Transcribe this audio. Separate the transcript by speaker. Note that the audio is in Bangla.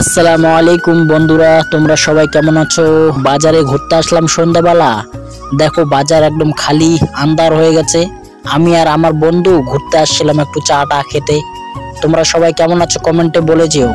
Speaker 1: আসসালামু আলাইকুম বন্ধুরা, তোমরা সবাই কেমন আছো? বাজারে ঘুরতে আসলাম সন্ধ্যাবেলা। দেখো বাজার একদম খালি আন্দার হয়ে গেছে। আমি আর আমার বন্ধু ঘুরতে আসছিলাম একটু চা টা খেতে। তোমরা সবাই কেমন আছো কমেন্টে বলে যেও।